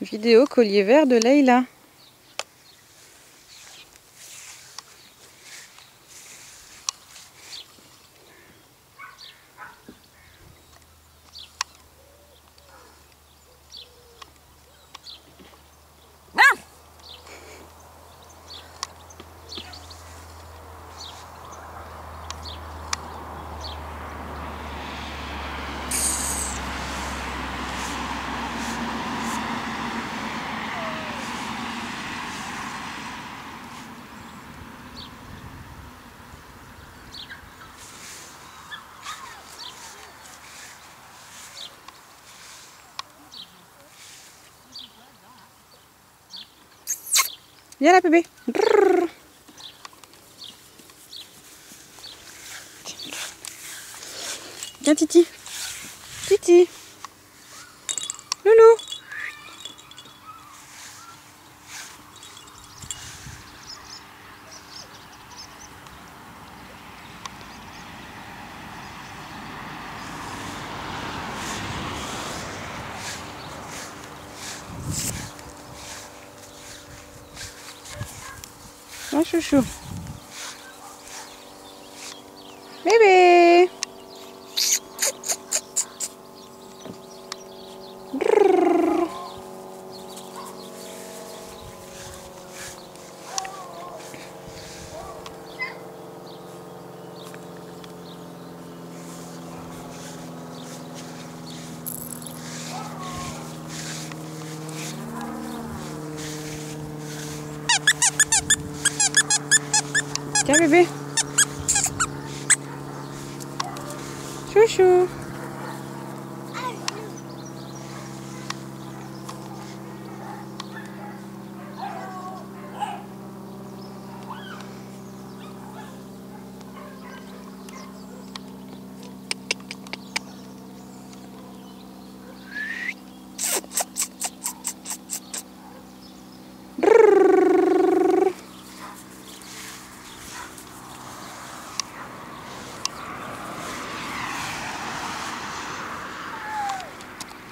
Vidéo collier vert de Leïla. Viens là, bébé. Viens, Titi. Titi. Loulou. Ó, Chuchu. Bebê. Come here, baby.